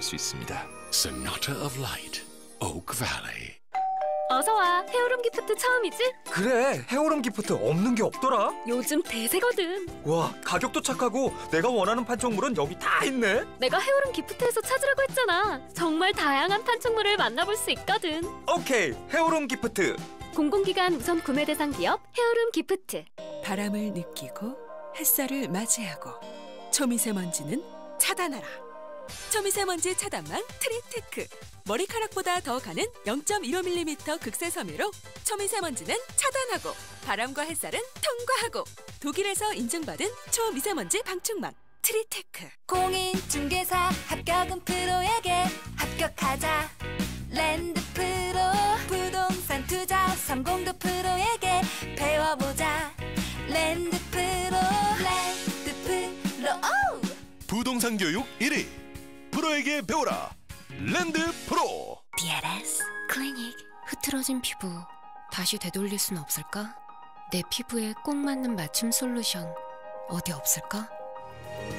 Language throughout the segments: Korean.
받을 수 있습니다. Sonata of Light, Oak Valley. 어서 와. 헤어룸 기프트 처음이지? 그래 헤어룸 기프트 없는 게 없더라 요즘 대세거든. 와 가격도 착하고 내가 원하는 판촉물은 여기 다 있네 내가 헤어룸 기프트에서 찾으라고 했잖아. 정말 다양한 판촉물을 만나볼 수 있거든. 오케이 헤어룸 기프트 공공기관 우선 구매 대상 기업 헤어룸 기프트. 바람을 느끼고 햇살을 맞이하고 초미세먼지는 차단하라. 초미세먼지 차단망 트리테크. 머리카락보다 더 가는 0.15mm 극세 섬유로 초미세먼지는 차단하고 바람과 햇살은 통과하고 독일에서 인증받은 초미세먼지 방충망 트리테크. 공인중개사 합격은 프로에게 합격하자 랜드 프로 부동산 투자 성공도 프로에게 배워보자 랜드 프로 랜드 프로 오! 부동산 교육 1위 프로에게 배워라 랜드 프로 DLS 클리닉 흐트러진 피부 다시 되돌릴 순 없을까? 내 피부에 꼭 맞는 맞춤 솔루션 어디 없을까?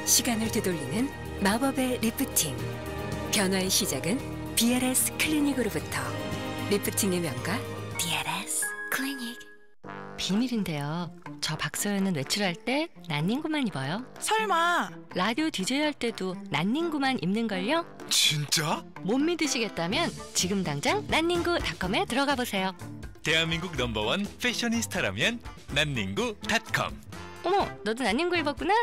시간을 되돌리는 마법의 리프팅. 변화의 시작은 DLS 클리닉으로부터. 리프팅의 명가 DLS 클리닉 비밀인데요. 저 박서연은 외출할 때 난닝구만 입어요. 설마 라디오 디제이 할 때도 난닝구만 입는걸요? 진짜? 못 믿으시겠다면 지금 당장 난닝구닷컴에 들어가 보세요. 대한민국 number one 패셔니스타라면 난닝구닷컴 어머, 너도 난닝구 입었구나?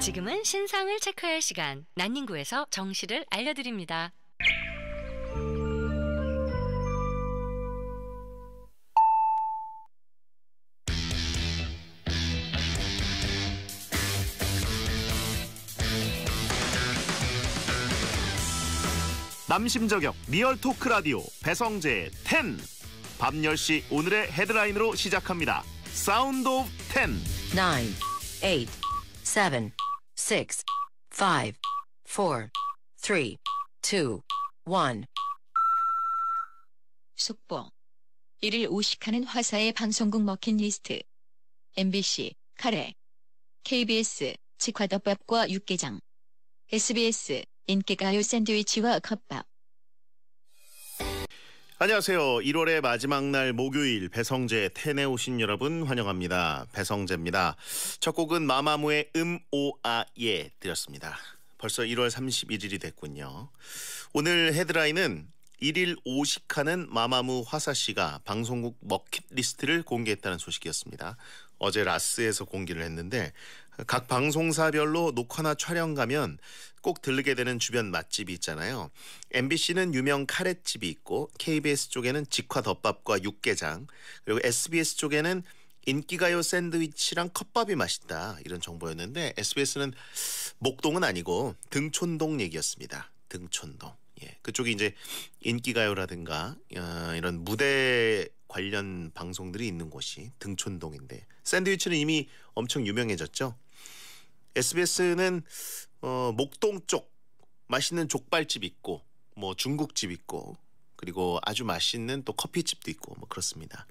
지금은 신상을 체크할 시간. 난닝구에서 정시를 알려드립니다. 남심저격 real talk 라디오 배성재 10. 밤 10시 오늘의 헤드라인으로 시작합니다. Sound of 10. 9, 8, 7, 6, 5, 4, 3, 2, 1. 속보. 1일 5식하는 화사의 방송국 먹킷리스트. MBC, 카레. KBS, 직화덮밥과 육개장. SBS, 인기가요 샌드위치와 컵밥. 안녕하세요. 1월의 마지막 날 목요일 배성재 텐에 오신 여러분 환영합니다. 배성재입니다. 첫 곡은 마마무의 음오아예 드렸습니다. 벌써 1월 31일이 됐군요. 오늘 헤드라인은 1일 오식하는 마마무 화사 씨가 방송국 머킷리스트를 공개했다는 소식이었습니다. 어제 라스에서 공개를 했는데 각 방송사별로 녹화나 촬영 가면 꼭 들르게 되는 주변 맛집이 있잖아요. MBC는 유명 카레집이 있고 KBS 쪽에는 직화 덮밥과 육개장 그리고 SBS 쪽에는 인기가요 샌드위치랑 컵밥이 맛있다 이런 정보였는데 SBS는 목동은 아니고 등촌동 얘기였습니다. 등촌동. 예, 그쪽이 이제 인기가요라든가 어, 이런 무대 관련 방송들이 있는 곳이 등촌동인데 샌드위치는 이미 엄청 유명해졌죠. SBS는 어, 목동 쪽 맛있는 족발집 있고 뭐 중국집 있고 그리고 아주 맛있는 또 커피집도 있고 뭐 그렇습니다.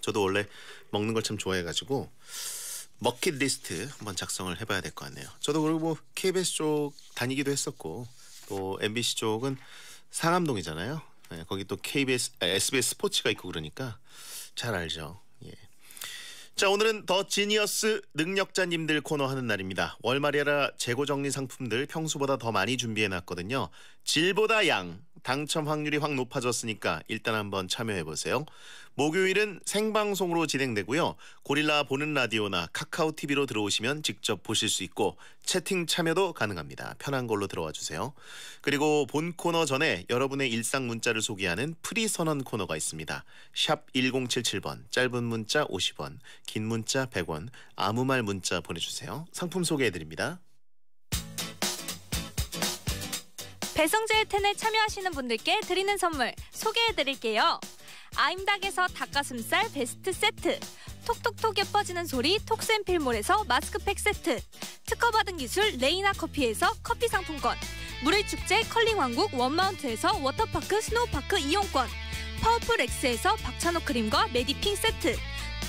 저도 원래 먹는 걸 참 좋아해가지고 먹킷 리스트 한번 작성을 해봐야 될 것 같네요. 저도 그리고 뭐 KBS 쪽 다니기도 했었고 또 MBC 쪽은 상암동이잖아요. 네, 거기 또 KBS, 아, SBS 스포츠가 있고 그러니까 잘 알죠. 예. 자 오늘은 더 지니어스 능력자님들 코너 하는 날입니다. 월말이라 재고 정리 상품들 평소보다 더 많이 준비해 놨거든요. 질보다 양 당첨 확률이 확 높아졌으니까 일단 한번 참여해 보세요. 목요일은 생방송으로 진행되고요. 고릴라 보는 라디오나 카카오 TV로 들어오시면 직접 보실 수 있고 채팅 참여도 가능합니다. 편한 걸로 들어와 주세요. 그리고 본 코너 전에 여러분의 일상 문자를 소개하는 프리 선언 코너가 있습니다. 샵 1077번 짧은 문자 50원, 긴 문자 100원, 아무 말 문자 보내 주세요. 상품 소개해 드립니다. 배성재의 텐에 참여하시는 분들께 드리는 선물 소개해 드릴게요. 아임닭에서 닭가슴살 베스트 세트 톡톡톡 예뻐지는 소리 톡센필몰에서 마스크팩 세트 특허받은 기술 레이나 커피에서 커피 상품권 물의 축제 힐링 왕국 원마운트에서 워터파크 스노우파크 이용권 파워풀 엑스에서 박찬호 크림과 메디핑 세트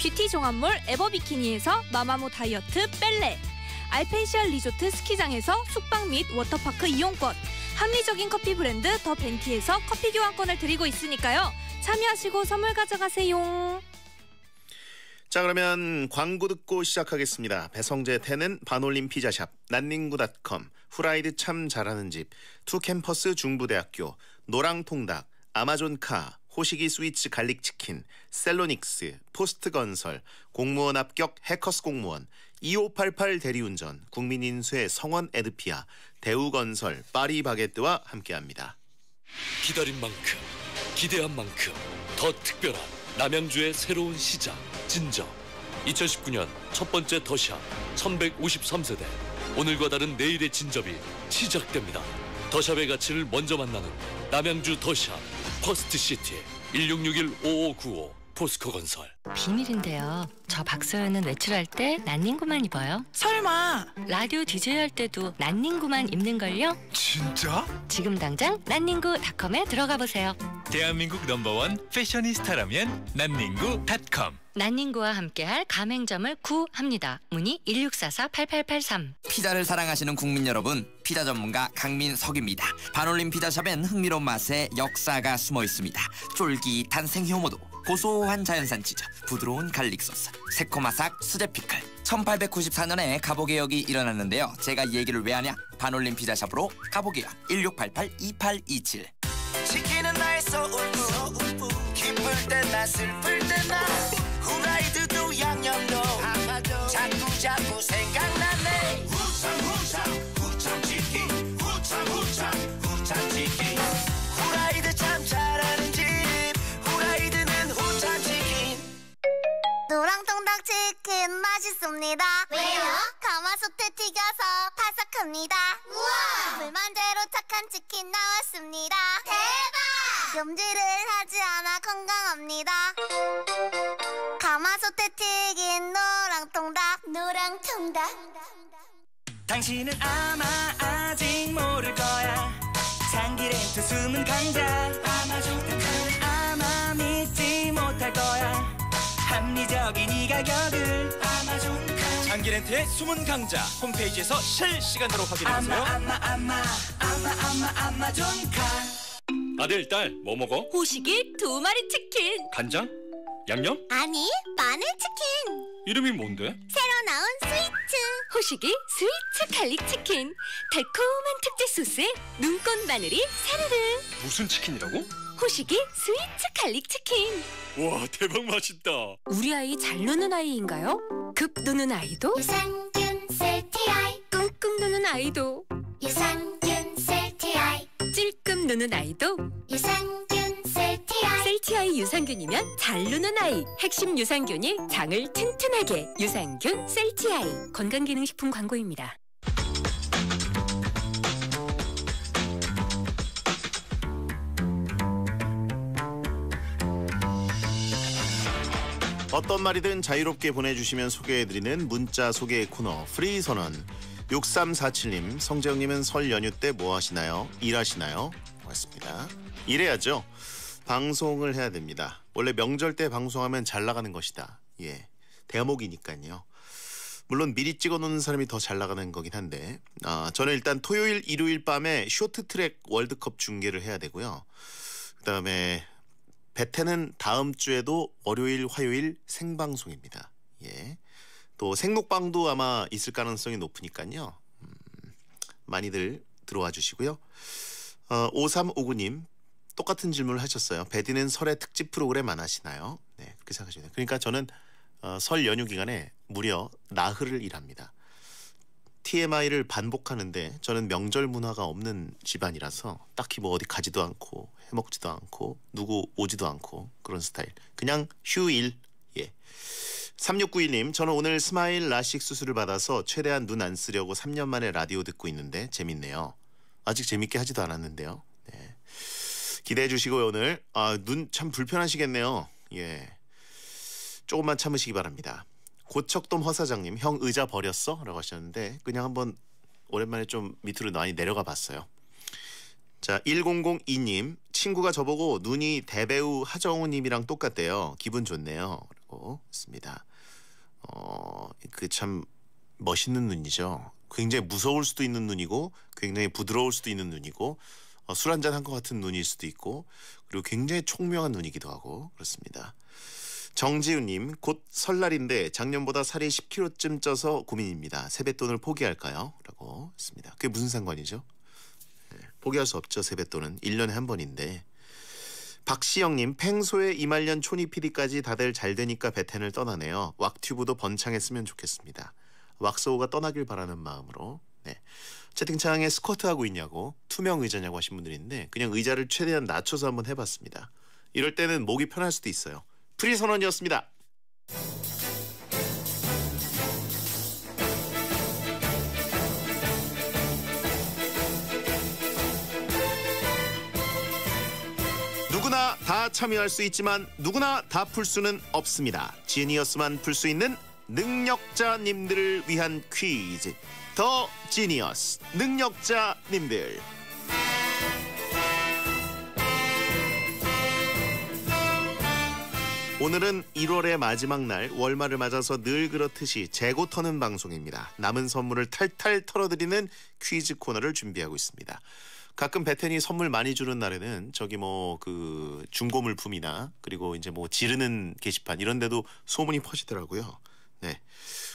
뷰티 종합몰 에버비키니에서 마마무 다이어트 뺄레 알펜시아 리조트 스키장에서 숙박 및 워터파크 이용권 합리적인 커피 브랜드 더 벤티에서 커피 교환권을 드리고 있으니까요. 참여하시고 선물 가져가세요. 자 그러면 광고 듣고 시작하겠습니다. 배성재의 텐은 반올림 피자샵, 난닝구닷컴, 후라이드 참 잘하는 집, 투캠퍼스 중부대학교, 노랑통닭, 아마존카, 호식이 스위트 갈릭 치킨, 셀로닉스, 포스코 건설, 공무원 합격 해커스 공무원, 2588 대리운전, 국민인수의 성원 에드피아, 대우건설, 파리바게뜨와 함께합니다. 기다린 만큼 기대한 만큼 더 특별한 남양주의 새로운 시작 진접. 2019년 첫 번째 더샵 1153세대. 오늘과 다른 내일의 진접이 시작됩니다. 더샵의 가치를 먼저 만나는 남양주 더샵 퍼스트 시티 1661-5595 포스코 건설 비밀인데요. 저 박서연은 외출할 때 난닝구만 입어요. 설마 라디오 디제이 할 때도 난닝구만 입는걸요? 진짜? 지금 당장 난닝구닷컴에 들어가 보세요. 대한민국 number one 패셔니스타라면 난닝구닷컴 난닝구와 함께할 가맹점을 구합니다. 문의 1644-8883 피자를 사랑하시는 국민 여러분, 피자 전문가 강민석입니다. 반올림 피자샵엔 흥미로운 맛의 역사가 숨어 있습니다. 쫄깃한 생효모 도우, 고소한 자연산 치즈, 부드러운 garlic 소스, 새콤아삭 수제 피클. 1894년에 갑오개혁이 일어났는데요. 제가 이 얘기를 왜 하냐? 반올림 피자샵으로 가보개혁 1688-2827. 치킨은 나의 soul food 기쁠 때나 슬플 때나 노랑통닭 치킨 맛있습니다. 왜요? 가마솥에 튀겨서 바삭합니다. 우와! 불만제로 착한 치킨 나왔습니다. 대박! 염지를 하지 않아 건강합니다. 가마솥에 튀긴 노랑통닭. 노랑통닭. 당신은 아마 아직 모를 거야 장기렌트 숨은 강자 아마존 아마 믿지 못할 거야 합리적인 이 가격을 아마존 장기렌트의 숨은 강자 홈페이지에서 실시간으로 확인하세요. 아마 아마 아마 아마 아마존카 아들 딸 뭐 먹어? 호식이 두 마리 치킨. 간장? 양념? 아니, 마늘 치킨. 이름이 뭔데? 새로 나온 스위트. 호식이 스위트 갈릭 치킨. 달콤한 특제 소스에 눈꽃 마늘이 사르르. 무슨 치킨이라고? 호식이 스위트 갈릭 치킨. 와 대박 맛있다 우리 아이 잘 노는 아이인가요? 급 노는 아이도 유산균 셀티아이. 끙끙 노는 아이도 유산균 셀티아이. 찔끔 노는 아이도 유산균 셀티아이. 셀티아이 유산균이면 잘 노는 아이 핵심 유산균이 장을 튼튼하게 유산균 셀티아이 건강기능식품 광고입니다. 어떤 말이든 자유롭게 보내주시면 소개해드리는 문자 소개 코너 프리 선언 6347님 성재형님은 설 연휴 때 뭐 하시나요? 일하시나요? 맞습니다. 일해야죠. 방송을 해야 됩니다. 원래 명절 때 방송하면 잘 나가는 것이다. 예, 대목이니까요. 물론 미리 찍어놓는 사람이 더 잘 나가는 거긴 한데 아, 저는 일단 토요일 일요일 밤에 쇼트트랙 월드컵 중계를 해야 되고요. 그다음에 베테는 다음 주에도 월요일 화요일 생방송입니다. 예. 또 생록방도 아마 있을 가능성이 높으니까요. 음, 많이들 들어와 주시고요. 어, 5359님 똑같은 질문을 하셨어요. 베디는 설에 특집 프로그램 안 하시나요? 네, 그렇게 생각하시면 돼요. 그러니까 저는 어, 설 연휴 기간에 무려 나흘을 일합니다. TMI를 반복하는데 저는 명절 문화가 없는 집안이라서 딱히 뭐 어디 가지도 않고 해먹지도 않고 누구 오지도 않고 그런 스타일. 그냥 휴일. 예. 3691님, 저는 오늘 스마일 라식 수술을 받아서 최대한 눈 안 쓰려고 3년 만에 라디오 듣고 있는데 재밌네요. 아직 재밌게 하지도 않았는데요. 네. 기대해 주시고요, 오늘. 아, 눈 참 불편하시겠네요. 예. 조금만 참으시기 바랍니다. 고척돔 허사장님, 형 의자 버렸어? 라고 하셨는데 그냥 한번 오랜만에 좀 밑으로 많이 내려가 봤어요. 자, 1002님, 친구가 저보고 눈이 대배우 하정우님이랑 똑같대요. 기분 좋네요. 라고 했습니다. 어, 그 참 멋있는 눈이죠. 굉장히 무서울 수도 있는 눈이고 굉장히 부드러울 수도 있는 눈이고 어, 술 한잔 한 것 같은 눈일 수도 있고 그리고 굉장히 총명한 눈이기도 하고 그렇습니다. 정지우님 곧 설날인데 작년보다 살이 10kg쯤 쪄서 고민입니다. 세뱃돈을 포기할까요? 라고 했습니다. 그게 무슨 상관이죠? 네, 포기할 수 없죠. 세뱃돈은 1년에 한 번인데 박시영님 팽소의 이말년 초니 PD까지 다들 잘 되니까 베텐을 떠나네요. 왁튜브도 번창했으면 좋겠습니다. 왁소우가 떠나길 바라는 마음으로 네. 채팅창에 스쿼트 하고 있냐고 투명 의자냐고 하신 분들이 있는데 그냥 의자를 최대한 낮춰서 한번 해봤습니다. 이럴 때는 목이 편할 수도 있어요. 프리 선언이었습니다. 누구나 다 참여할 수 있지만 누구나 다 풀 수는 없습니다. genius만 풀 수 있는 능력자님들을 위한 퀴즈. 더 지니어스 능력자님들. 오늘은 1월의 마지막 날 월말을 맞아서 늘 그렇듯이 재고 터는 방송입니다. 남은 선물을 탈탈 털어드리는 퀴즈 코너를 준비하고 있습니다. 가끔 베텐이 선물 많이 주는 날에는 저기 뭐 그 중고 물품이나 그리고 이제 뭐 지르는 게시판 이런 데도 소문이 퍼지더라고요. 네.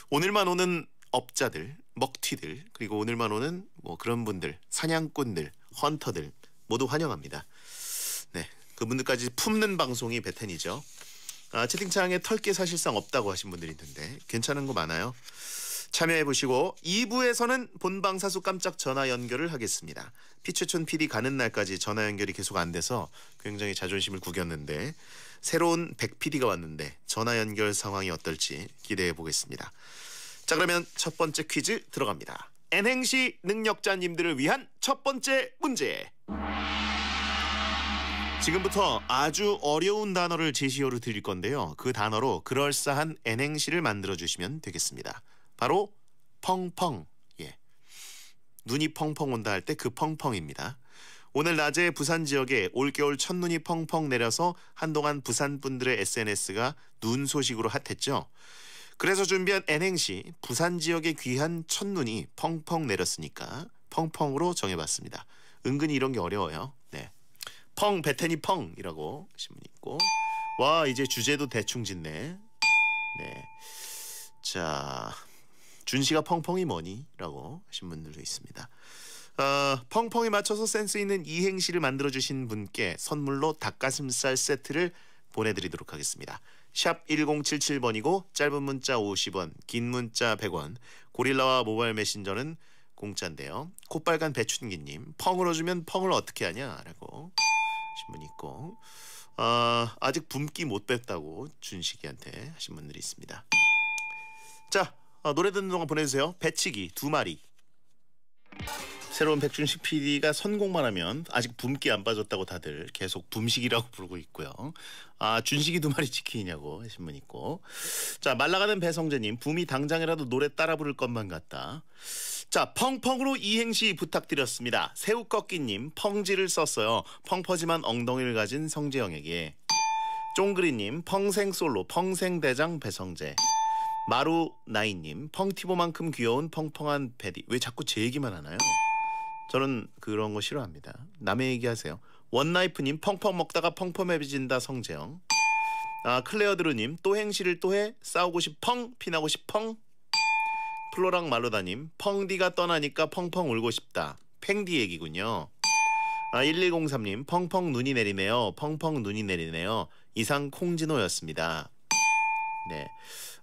오늘만 오는 업자들, 먹튀들, 그리고 오늘만 오는 뭐 그런 분들, 사냥꾼들, 헌터들 모두 환영합니다. 네. 그분들까지 품는 방송이 베텐이죠. 아, 채팅창에 털게 사실상 없다고 하신 분들이 있는데 괜찮은 거 많아요. 참여해 보시고 2부에서는 본방 사수 깜짝 전화 연결을 하겠습니다. 피추촌 PD 가는 날까지 전화 연결이 계속 안 돼서 굉장히 자존심을 구겼는데 새로운 백 PD가 왔는데 전화 연결 상황이 어떨지 기대해 보겠습니다. 자 그러면 첫 번째 퀴즈 들어갑니다. N행시 능력자님들을 위한 첫 번째 문제. 지금부터 아주 어려운 단어를 제시어로 드릴 건데요. 그 단어로 그럴싸한 N행시를 만들어 주시면 되겠습니다. 바로 펑펑. 예. 눈이 펑펑 온다 할 때 그 펑펑입니다. 오늘 낮에 부산 지역에 올겨울 첫눈이 펑펑 내려서 한동안 부산 분들의 SNS가 눈 소식으로 핫했죠. 그래서 준비한 N행시 부산 지역의 귀한 첫눈이 펑펑 내렸으니까 펑펑으로 정해봤습니다. 은근히 이런 게 어려워요. 네. 펑 베테니 펑이라고 분 있고 와 이제 주제도 대충 짓네. 네. 자 준씨가 펑펑이 뭐니?라고 하신 분들도 있습니다. 어, 펑펑에 맞춰서 센스 있는 이행시를 만들어 주신 분께 선물로 닭가슴살 세트를 보내드리도록 하겠습니다. 샵 1077번이고 짧은 문자 50원, 긴 문자 100원, 고릴라와 모바일 메신저는 공짜인데요. 콧빨간 배춘기님, 펑으로 주면 펑을 어떻게 하냐라고 하신 분 있고 어, 아직 붐기 못 뺐다고 준식이한테 하신 분들이 있습니다. 자 어, 노래 듣는 동안 보내주세요. 배치기 두 마리. 새로운 백준식 PD가 선곡만 하면 아직 붐기 안 빠졌다고 다들 계속 붐식이라고 부르고 있고요. 아 준식이 두 마리 치킨이냐고 하신 분 있고 자 말라가는 배성재님 붐이 당장이라도 노래 따라 부를 것만 같다. 자 펑펑으로 이행시 부탁드렸습니다. 새우 꺾기님 펑지를 썼어요. 펑퍼짐한 엉덩이를 가진 성재영에게 쫑그리님 펑생 솔로 펑생 대장 배성재 마루 나이님 펑티보만큼 귀여운 펑펑한 베디 왜 자꾸 제 얘기만 하나요? 저는 그런 거 싫어합니다. 남의 얘기하세요. 원나이프님 펑펑 먹다가 펑펑해진다 성재영. 아 클레어드루님 또 행시를 또해 싸우고 싶펑 피나고 싶펑. 플로랑 말로다님 펑디가 떠나니까 펑펑 울고 싶다. 팽디 얘기군요. 아 1103님 펑펑 눈이 내리네요. 펑펑 눈이 내리네요. 이상 콩진호였습니다. 네.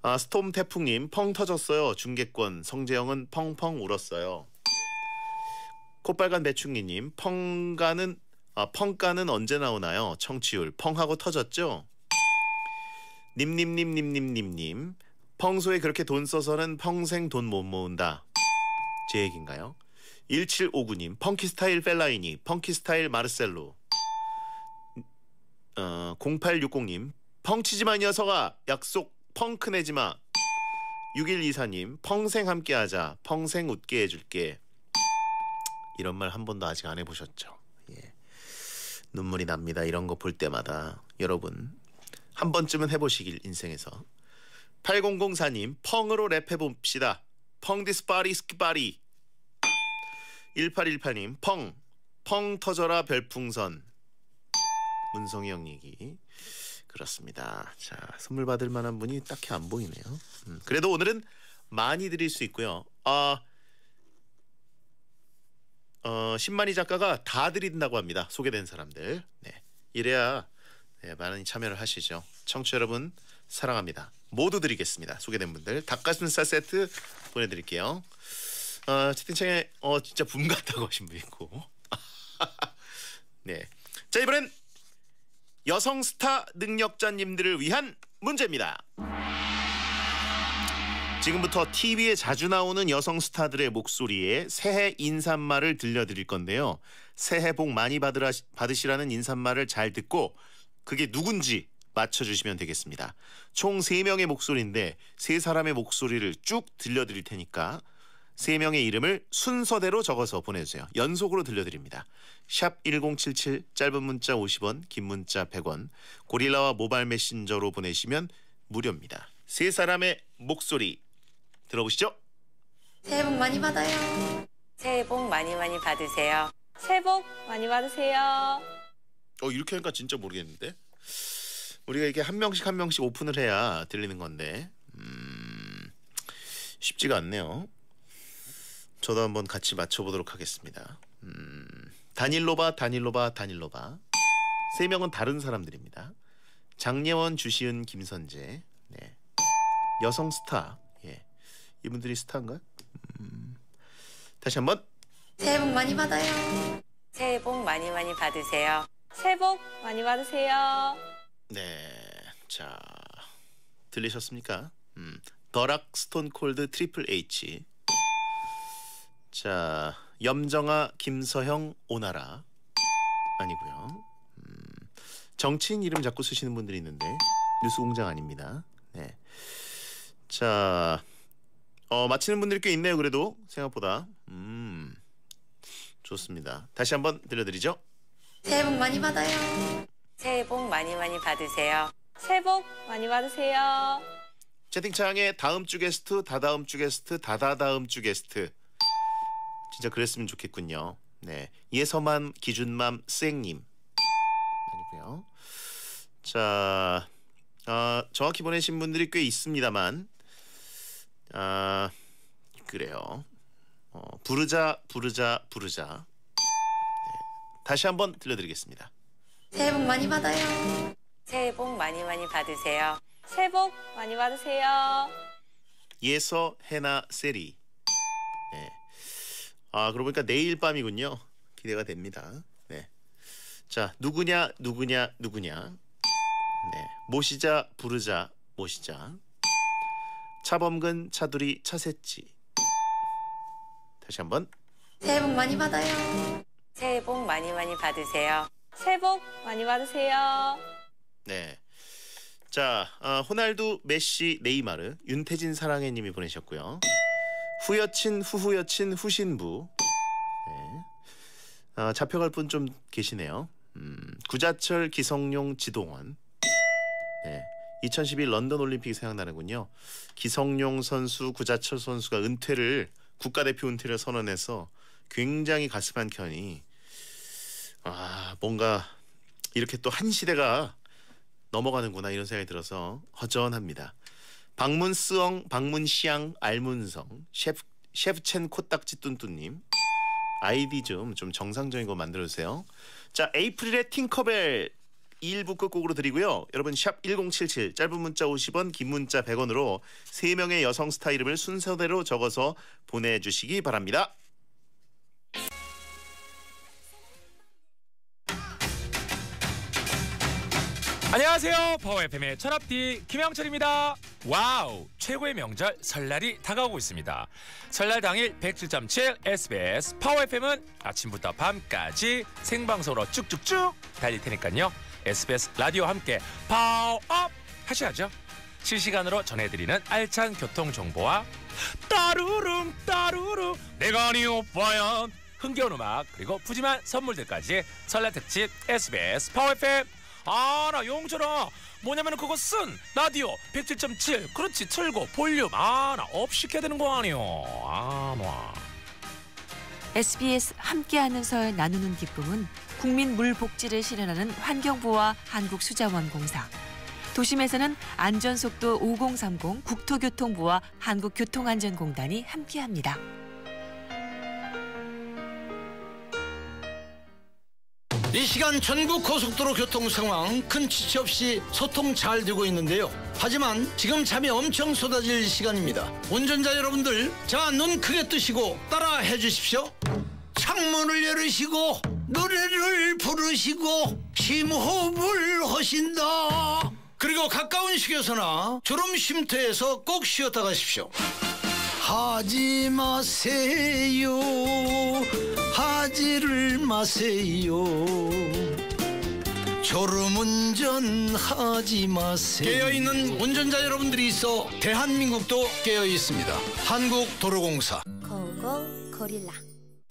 아 스톰 태풍님 펑 터졌어요. 중계권 성재영은 펑펑 울었어요. 콧빨간 배충이님 펑가는 아 펑가는 언제 나오나요? 청취율 펑하고 터졌죠? 님님님님님님님 평소에 그렇게 돈 써서는 평생 돈 못 모은다. 제 얘긴가요? 1759님 funky 스타일 펠라이니 funky 스타일 마르셀로 어, 0860님 펑치지마 녀석아 약속 펑크 내지마 6124님 펑생 함께하자 펑생 웃게 해줄게 이런 말 한 번도 아직 안 해보셨죠? 예. 눈물이 납니다. 이런 거 볼 때마다 여러분 한 번쯤은 해보시길 인생에서 8004님 펑으로 랩해봅시다. 펑디스 파리 스키파리 1818님 펑. 펑 터져라 별풍선. 문성희 형 얘기. 그렇습니다. 자, 선물 받을 만한 분이 딱히 안 보이네요. 음, 그래도 오늘은 많이 드릴 수 있고요. 아, 어, 신만희 작가가 다 드린다고 합니다. 소개된 사람들. 네. 이래야 네, 많은 참여를 하시죠. 청취자 여러분 사랑합니다. 모두 드리겠습니다. 소개된 분들 닭가슴살 세트 보내드릴게요. 어, 채팅창에 어 진짜 붐 같다고 하신 분 있고. 네. 자 이번엔 여성 스타 능력자님들을 위한 문제입니다. 지금부터 TV에 자주 나오는 여성 스타들의 목소리에 새해 인사말을 들려드릴 건데요. 새해 복 많이 받으라, 받으시라는 인사말을 잘 듣고 그게 누군지 맞춰주시면 되겠습니다. 총 3명의 목소리인데 세 사람의 목소리를 쭉 들려드릴 테니까 세 명의 이름을 순서대로 적어서 보내주세요. 연속으로 들려드립니다. 샵 1077 짧은 문자 50원 긴 문자 100원 고릴라와 모바일 메신저로 보내시면 무료입니다. 세 사람의 목소리 들어보시죠. 새해 복 많이 받아요. 새해 복 많이 많이 받으세요. 새해 복 많이 받으세요. 어 이렇게 하니까 진짜 모르겠는데 우리가 이게 한 명씩 한 명씩 오픈을 해야 들리는 건데 음, 쉽지가 않네요. 저도 한번 같이 맞춰보도록 하겠습니다. 음, 다닐로바 다닐로바 다닐로바 세 명은 다른 사람들입니다. 장예원, 주시은, 김선재 네. 여성 스타 예. 이분들이 스타인가? 음, 다시 한번 새해 복 많이 받아요. 새해 복 많이 많이 받으세요. 새해 복 많이 받으세요. 네, 자 들리셨습니까? 음, The Rock Stone Cold Triple H. 자 염정아, 김서형, 오나라 아니고요. 음, 정치인 이름 자꾸 쓰시는 분들이 있는데 뉴스공장 아닙니다. 네, 자 어, 맞히는 분들이 꽤 있네요. 그래도 생각보다 음 좋습니다. 다시 한번 들려드리죠. 새해 복 많이 받아요. 새해 복 많이 많이 받으세요. 새해 복 많이 받으세요. 채팅창에 다음 주 게스트, 다다음 주 게스트, 다다다음 주 게스트. 진짜 그랬으면 좋겠군요. 네, 예서만, 기준맘, 쌩님 아니고요. 자, 아, 정확히 보내신 분들이 꽤 있습니다만, 아 그래요. 어, 부르자, 부르자, 부르자. 네, 다시 한번 들려드리겠습니다. 새해 복 많이 받아요. 새해 복 많이 많이 받으세요. 새해 복 많이 받으세요. 예서, 해나, 세리. 네. 아 그러고 보니까 내일 밤이군요. 기대가 됩니다. 네. 자 누구냐 누구냐 누구냐. 네. 모시자 부르자 모시자. 차범근 차두리 차세지. 다시 한번. 새해 복 많이 받아요. 새해 복 많이 많이 받으세요. 새해 복 많이 받으세요. 네. 자, 어, 호날두, 메시, 네이마르, 윤태진 사랑해님이 보내셨고요. 후여친, 후후여친, 후신부. 네. 어, 잡혀갈 분 좀 계시네요. 음, 구자철, 기성용, 지동원. 네. 2012 런던 올림픽이 생각나는군요. 기성용 선수, 구자철 선수가 은퇴를 국가대표 은퇴를 선언해서 굉장히 가슴 한 켠이 아 뭔가 이렇게 또 한 시대가 넘어가는구나 이런 생각이 들어서 허전합니다. 박문스엉, 박문시앙, 알문성, 셰프 셰프첸 코딱지 뚠뚠님 아이디 좀 좀 정상적인 거 만들어주세요. 자 에이프릴의 팅커벨 2일부 끝곡으로 드리고요. 여러분 샵 1077 짧은 문자 50원 긴 문자 100원으로 3명의 여성 스타 이름을 순서대로 적어서 보내주시기 바랍니다. 안녕하세요. 파워 FM의 천합디 김영철입니다. 와우, 최고의 명절 설날이 다가오고 있습니다. 설날 당일 107.7 SBS 파워 FM은 아침부터 밤까지 생방송으로 쭉쭉쭉 달릴 테니까요. SBS 라디오와 함께 파워업 하셔야죠. 실시간으로 전해드리는 알찬 교통 정보와 따루릉 따루릉 내가 네 오빠야 흥겨운 음악 그리고 푸짐한 선물들까지 설날 특집 SBS 파워 FM 아나 용철아. 뭐냐면은 그거 쓴 라디오 107.7 그렇지 틀고 볼륨 아나 up 시켜야 되는 거 아니요 아뭐 SBS 함께하는 설 나누는 기쁨은 국민 물 복지를 실현하는 환경부와 한국수자원공사, 도심에서는 안전속도 5030 국토교통부와 한국교통안전공단이 함께합니다. 이 시간 전국 고속도로 교통 상황 큰 지체 없이 소통 잘 되고 있는데요. 하지만 지금 잠이 엄청 쏟아질 시간입니다. 운전자 여러분들, 자, 눈 크게 뜨시고 따라 해 주십시오. 창문을 열으시고 노래를 부르시고 심호흡을 하신다. 그리고 가까운 휴게소나 졸음 쉼터에서 꼭 쉬었다 가십시오. 하지 마세요. 하지를 마세요. 졸음운전 하지 마세요. 깨어있는 운전자 여러분들이 있어 대한민국도 깨어 있습니다. 한국도로공사. 고고 고릴라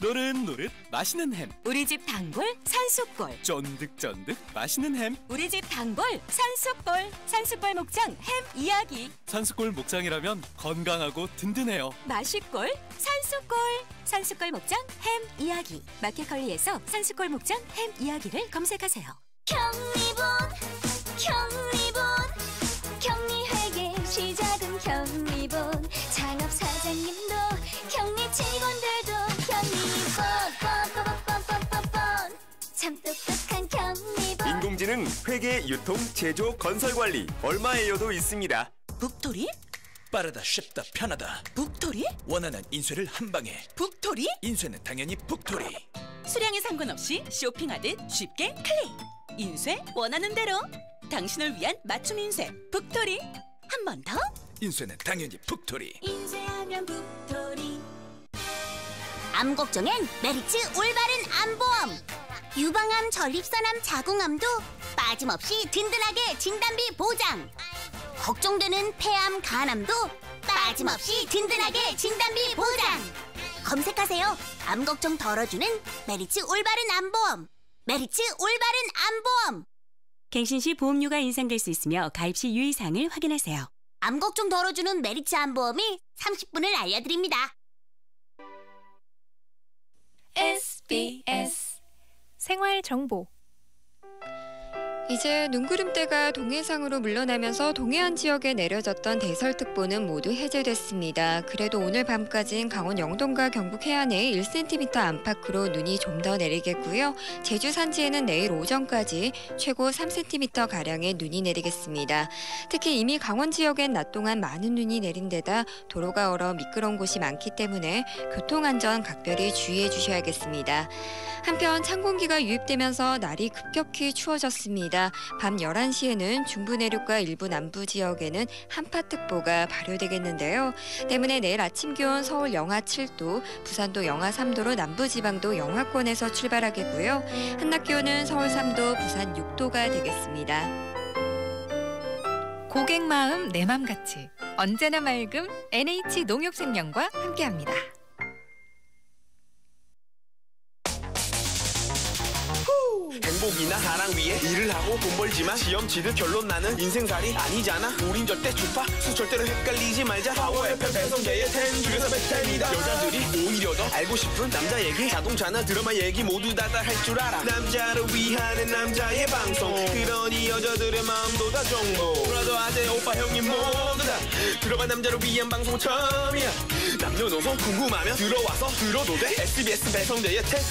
노릇노릇 맛있는 햄. 우리 집 단골 산수골. 쫀득쫀득 맛있는 햄. 우리 집 단골 산수골. 산수골 목장 햄 이야기. 산수골 목장이라면 건강하고 든든해요. 맛있골 산수골. 산수골 목장 햄 이야기. 마켓컬리에서 산수골 목장 햄 이야기를 검색하세요. 경리본 경리 인공지능 회계 유통 제조 건설 관리 얼마에요도 있습니다. 북토리? 빠르다 쉽다 편하다. 북토리? 원하는 인쇄를 한 방에. 북토리? 인쇄는 당연히 북토리. 수량에 상관없이 쇼핑하듯 쉽게 클릭 인쇄 원하는 대로. 당신을 위한 맞춤 인쇄 북토리. 한 번 더. 인쇄는 당연히 북토리. 인쇄하면 북토리. 암 걱정엔 메리츠 올바른 암보험 유방암 전립선암 자궁암도 빠짐없이 든든하게 진단비 보장. 걱정되는 폐암 간암도 빠짐없이 든든하게 진단비 보장. 검색하세요. 암 걱정 덜어주는 메리츠 올바른 암보험. 메리츠 올바른 암보험. 갱신 시 보험료가 인상될 수 있으며 가입 시 유의사항을 확인하세요. 암 걱정 덜어주는 메리츠 암보험이 30분을 알려드립니다. SBS 생활 정보 이제 눈구름대가 동해상으로 물러나면서 동해안 지역에 내려졌던 대설특보는 모두 해제됐습니다. 그래도 오늘 밤까진 강원 영동과 경북 해안에 1cm 안팎으로 눈이 좀 더 내리겠고요. 제주 산지에는 내일 오전까지 최고 3cm 가량의 눈이 내리겠습니다. 특히 이미 강원 지역엔 낮 동안 많은 눈이 내린 데다 도로가 얼어 미끄러운 곳이 많기 때문에 교통안전 각별히 주의해 주셔야겠습니다. 한편 찬 공기가 유입되면서 날이 급격히 추워졌습니다. 밤 11시에는 중부 내륙과 일부 남부 지역에는 한파특보가 발효되겠는데요. 때문에 내일 아침 기온 서울 영하 7도, 부산도 영하 3도로 남부 지방도 영하권에서 출발하겠고요. 한낮 기온은 서울 3도, 부산 6도가 되겠습니다. 고객 마음 내 맘 같이 언제나 맑음 NH 농협생명과 함께합니다. 행복이나 사랑 위해 일을 하고 돈 벌지만 시험 치듯 결론 나는 인생살이 아니잖아. 우린 절대 주파 수 절대로 헷갈리지 말자. 파워 FM 배성재의 텐 중에서 베텐이다. 여자들이 오히려 더 알고 싶은 남자 얘기 자동차나 드라마 얘기 모두 다 다 할 줄 알아. 남자를 위한 남자의 방송. 그러니 여자들의 마음도 다 정복. brother 아재 오빠 형님 모두 다. 들어봐 남자를 위한 방송 처음이야. 남녀노소 궁금하면 들어와서 들어도 돼. SBS 배성재의 텐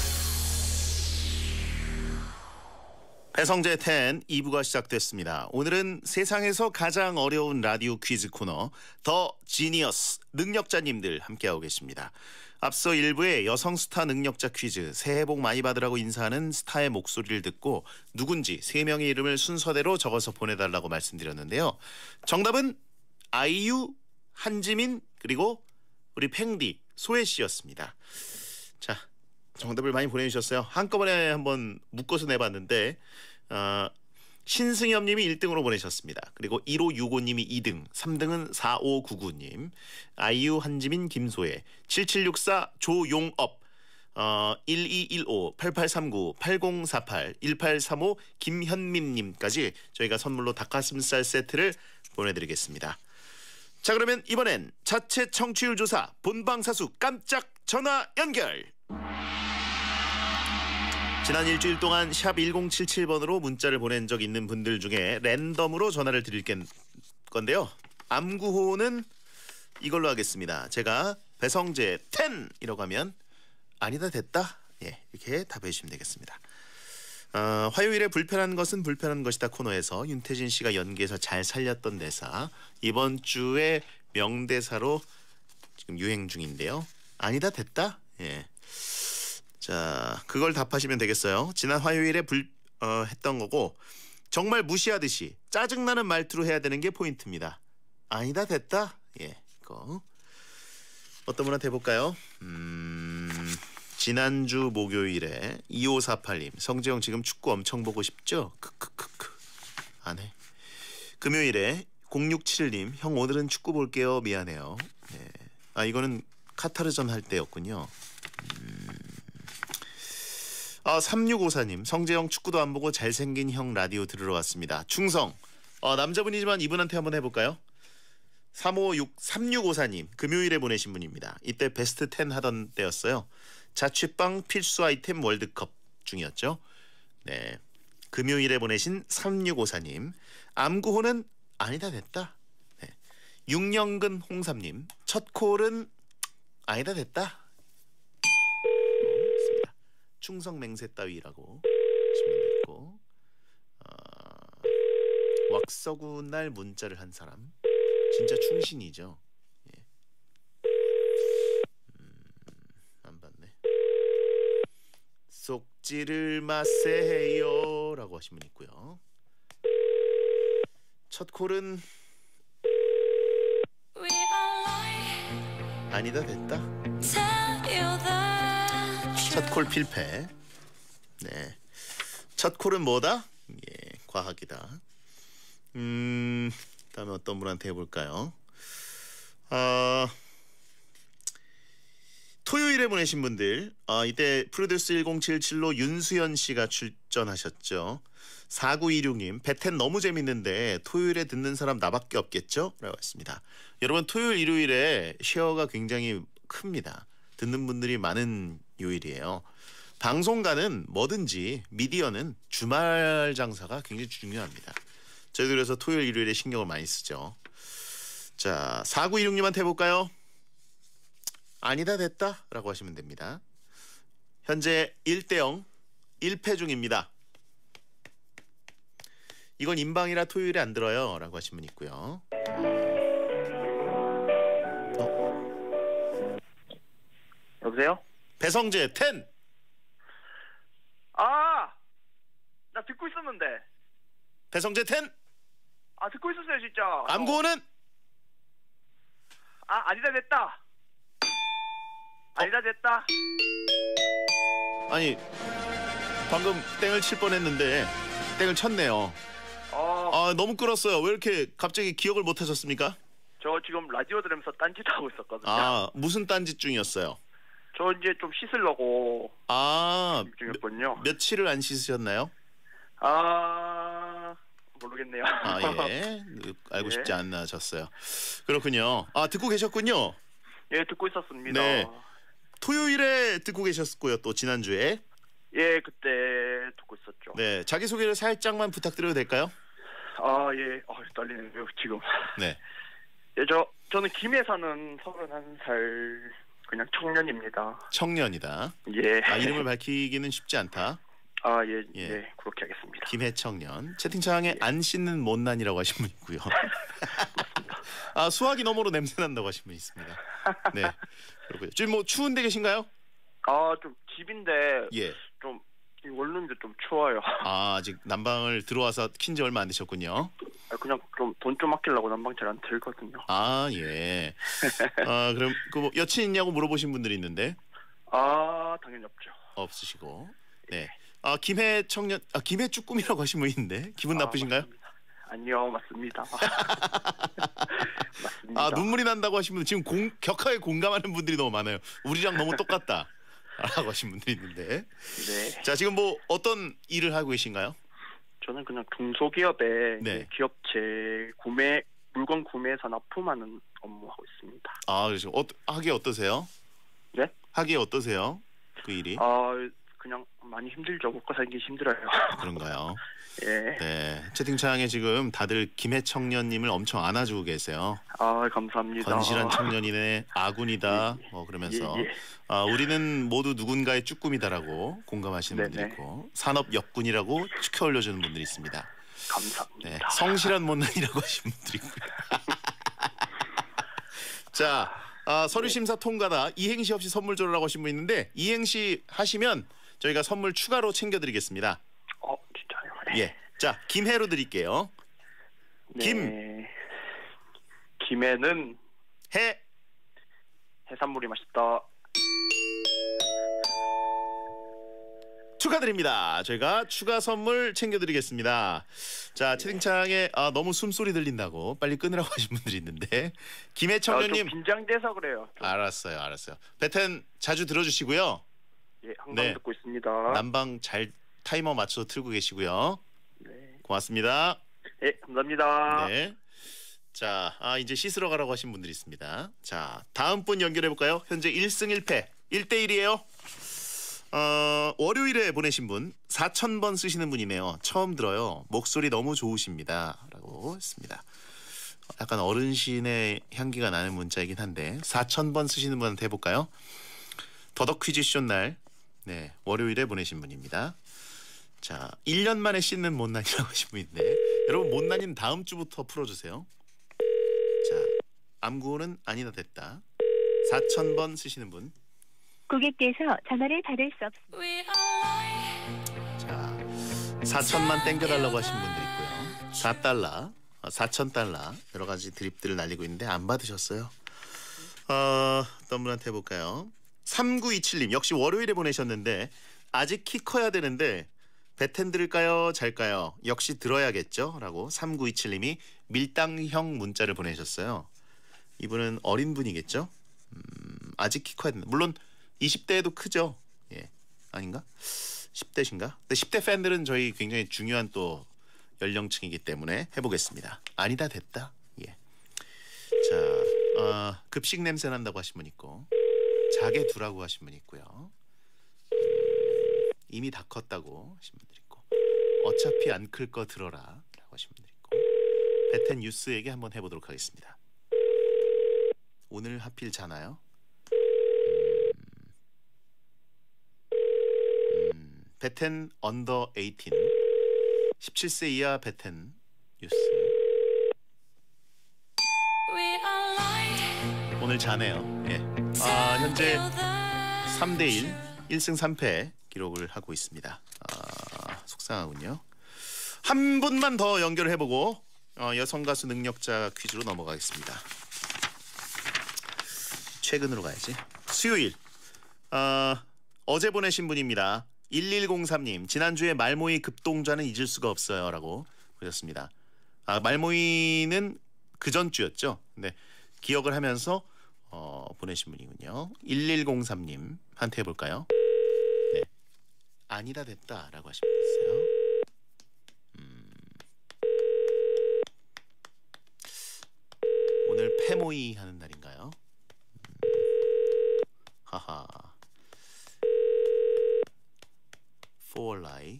배성재 10 2부가 시작됐습니다. 오늘은 세상에서 가장 어려운 라디오 퀴즈 코너 더 지니어스 능력자님들 함께하고 계십니다. 앞서 1부에 여성 스타 능력자 퀴즈 새해 복 많이 받으라고 인사하는 스타의 목소리를 듣고 누군지 3명의 이름을 순서대로 적어서 보내달라고 말씀드렸는데요. 정답은 아이유, 한지민 그리고 우리 팽디, 소혜 씨였습니다. 자, 정답을 많이 보내주셨어요. 한꺼번에 한번 묶어서 내봤는데 어, 신승엽님이 1등으로 보내셨습니다. 그리고 1565님이 2등, 3등은 4599님, 아이유, 한지민, 김소혜, 7764 조용업, 어, 1215, 8839, 8048, 1835 김현민님까지 저희가 선물로 닭가슴살 세트를 보내드리겠습니다. 자 그러면 이번엔 자체 청취율 조사 본방사수 깜짝 전화 연결. 지난 일주일 동안 샵 1077번으로 문자를 보낸 적 있는 분들 중에 랜덤으로 전화를 드릴 겐- 건데요. 암구호는 이걸로 하겠습니다. 제가 배성재 10 이라고 하면 아니다 됐다. 예, 이렇게 답해 주시면 되겠습니다. 어, 화요일에 불편한 것은 불편한 것이다 코너에서 윤태진 씨가 연기해서 잘 살렸던 대사 이번 주에 명대사로 지금 유행 중인데요. 아니다 됐다. 예. 자, 그걸 답하시면 되겠어요. 지난 화요일에 불 어, 했던 거고 정말 무시하듯이 짜증나는 말투로 해야 되는 게 포인트입니다. 아니다 됐다. 예, 이거 어떤 분한테 해볼까요? 음, 지난주 목요일에 2548님 성재형 지금 축구 엄청 보고 싶죠? 크크크크 안 해. 금요일에 0671님 형 오늘은 축구 볼게요 미안해요. 네. 아 이거는 카타르전 할 때였군요. 아 3654님 성재형 축구도 안 보고 잘생긴 형 라디오 들으러 왔습니다. 충성. 어, 남자분이지만 이분한테 한번 해볼까요? 356 3654님 금요일에 보내신 분입니다. 이때 베스트 10 하던 때였어요. 자취방 필수 아이템 월드컵 중이었죠. 네. 금요일에 보내신 3654님 암구호는 아니다 됐다. 네. 육년근 홍삼님 첫 콜은 아니다 됐다. 충성 맹세 따위라고 하시면 되고 어, 왁서구 날 문자를 한 사람 진짜 충신이죠. 예. 음, 안 받네. 속지를 마세요라고 하신 분 있고요. 첫 콜은 아니다 됐다. 첫콜 필패. 네. 첫 콜은 뭐다? 예, 과학이다. 음, 다음에 어떤 분한테 해볼까요? 아, 토요일에 보내신 분들, 아, 이때 프로듀스 1077로 윤수연 씨가 출전하셨죠. 4926님, 배텐 너무 재밌는데 토요일에 듣는 사람 나밖에 없겠죠? 라고 했습니다. 여러분, 토요일, 일요일에 쉐어가 굉장히 큽니다. 듣는 분들이 많은 요일이에요. 방송가는 뭐든지 미디어는 주말 장사가 굉장히 중요합니다. 저희도 그래서 토요일, 일요일에 신경을 많이 쓰죠. 자, 4926님한테 해볼까요? 아니다 됐다 라고 하시면 됩니다. 현재 1대0 1패 중입니다. 이건 인방이라 토요일에 안 들어요 라고 분 있고요. 여보세요? 배성재 10 아! 나 듣고 있었는데. 배성재 10 아, 듣고 있었어요, 진짜. 암고는 아, 아니다 됐다. 아니다 됐다. 아니 방금 땡을 칠 뻔했는데 땡을 쳤네요. 어, 아 너무 끌었어요. 왜 이렇게 갑자기 기억을 못 하셨습니까? 저 지금 라디오 들으면서 딴짓 하고 있었거든요. 아 무슨 딴짓 중이었어요? 저 이제 좀 씻으려고 아 중이었군요. 며칠을 안 씻으셨나요? 아, 모르겠네요. 아 예. 알고 예. 싶지 않으셨어요. 그렇군요. 아 듣고 계셨군요. 예, 듣고 있었습니다. 네. 토요일에 듣고 계셨고요. 또 지난주에. 예, 그때 듣고 있었죠. 네. 자기 소개를 살짝만 부탁드려도 될까요? 아, 예. 아, 떨리네요, 지금. 네. 예, 저, 저는 김해 사는 31살 그냥 청년입니다. 청년이다. 예. 아 이름을 밝히기는 쉽지 않다. 아, 예, 예. 예, 그렇게 하겠습니다. 김해청년 채팅창에 안 씻는 못난이라고 하신 분 있고요. 아 수화기 너머로 냄새 난다고 하신 분 있습니다. 네 그렇고요. 지금 뭐 추운데 계신가요? 아, 좀 집인데 예. 원룸도 좀 추워요. 아 아직 난방을 들어와서 킨 지 얼마 안 되셨군요. 아, 그냥 좀 돈 좀 아끼려고 난방 잘 안 들거든요. 아 예. 아 그럼 그 뭐 여친 있냐고 물어보신 분들이 있는데 아, 당연히 없죠. 없으시고. 네. 아 김해 청년 아 김해 쭈꾸미라고 하신 분 있는데 기분 나쁘신가요? 아니요, 맞습니다. 맞습니다. 아 눈물이 난다고 하신 분 지금 공, 격하게 공감하는 분들이 너무 많아요. 우리랑 너무 똑같다. 라고 하신 분들이 있는데. 네. 자 지금 뭐 어떤 일을 하고 계신가요? 저는 그냥 중소기업에 네. 기업체 구매 물건 구매해서 납품하는 업무 하고 있습니다. 아 그렇죠. 어, 하기 어떠세요? 네? 하기 어떠세요? 그 일이? 아 그냥 많이 힘들죠. 먹고 살기 힘들어요. 그런가요? 예. 네. 채팅창에 지금 다들 김해 청년님을 엄청 안아주고 계세요. 아, 감사합니다. 건실한 청년이네 아군이다 뭐 그러면서 예, 예. 아, 우리는 모두 누군가의 쭈꾸미다라고 공감하시는 네네. 분들이 있고 산업 역군이라고 축혀 올려주는 분들이 있습니다. 감사합니다. 네, 성실한 못난이라고 하신 분들이 있고요. 자, 아, 서류 심사 통과다. 이행시 없이 선물 줘라고 하신 분 있는데 이행시 하시면 저희가 선물 추가로 챙겨드리겠습니다. 예. 자, 김해로 드릴게요. 김. 네. 김에는 해 해산물이 맛있다. 축하드립니다. 저희가 추가 선물 챙겨드리겠습니다. 자, 채팅창에 아, 너무 숨소리 들린다고 빨리 끊으라고 하신 분들이 있는데 김해 청년님 아, 좀 긴장돼서 그래요. 알았어요, 알았어요. 베텐 자주 들어주시고요. 예, 항상 네. 듣고 있습니다. 난방 잘 타이머 맞춰서 틀고 계시고요. 네. 고맙습니다. 예, 감사합니다. 네. 자, 아, 이제 씻으러 가라고 하신 분들이 있습니다. 자, 다음 분 연결해 볼까요? 현재 1승 1패. 1대 1이에요. 어, 월요일에 보내신 분 4,000번 쓰시는 분이네요. 처음 들어요. 목소리 너무 좋으십니다 라고 했습니다. 약간 어른신의 향기가 나는 문자이긴 한데 4,000번 쓰시는 분한테 해볼까요? 더덕 퀴즈 쇼 날 네, 월요일에 보내신 분입니다. 자, 1년 만에 씻는 못난이라고 하신 분인데 여러분 못난이는 다음 주부터 풀어주세요. 자, 암구호는 아니다 됐다. 4,000번 쓰시는 분. 고객께서 전화를 받을 수 없습니다. 자, 4천만 땡겨달라고 하신 분들 있고요. 4달러, 4천 달러 여러 가지 드립들을 날리고 있는데 안 받으셨어요. 어, 어떤 분한테 해볼까요? 3927님 역시 월요일에 보내셨는데 아직 키 커야 되는데 배텐 들을까요? 잘까요? 역시 들어야겠죠? 라고 3927님이 밀당형 문자를 보내셨어요. 이분은 어린 분이겠죠? 음, 아직 키 커야 된다. 물론 20대에도 크죠. 예. 아닌가? 10대신가? 근데 10대 팬들은 저희 굉장히 중요한 또 연령층이기 때문에 해보겠습니다. 아니다 됐다. 예. 자, 어, 급식 냄새 난다고 하신 분 있고 자게 두라고 하신 분 있고요. 음, 이미 다 컸다고 있고 어차피 안 클 거 들어라 라고 하신 분들 있고 베텐 뉴스 얘기 한번 해보도록 하겠습니다. 오늘 하필 자나요? 베텐 under 18 17세 이하 베텐 뉴스 오늘 자네요. 예. 아, 현재 3대 1 1승 3패 기록을 하고 있습니다. 아, 속상하군요. 한 분만 더 연결을 해보고 어, 여성 가수 능력자 퀴즈로 넘어가겠습니다. 최근으로 가야지. 수요일 어, 어제 보내신 분입니다. 1103님 지난주에 말모이 급동자는 잊을 수가 없어요 라고 보셨습니다. 아 말모이는 그 전주였죠. 네 기억을 하면서 어, 보내신 분이군요. 1103님 한테 해볼까요? 네 아니다 됐다라고 분 있어요. 음, 패모이 하는 날인가요? 음, 하하. 포얼라이